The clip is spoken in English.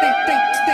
think, think, think.